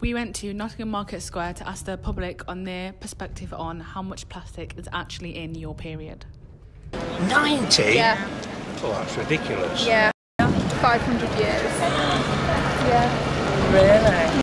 We went to Nottingham Market Square to ask the public on their perspective on how much plastic is actually in your period. 90? Yeah, Oh, that's ridiculous. yeah. 500 years. Yeah. Really?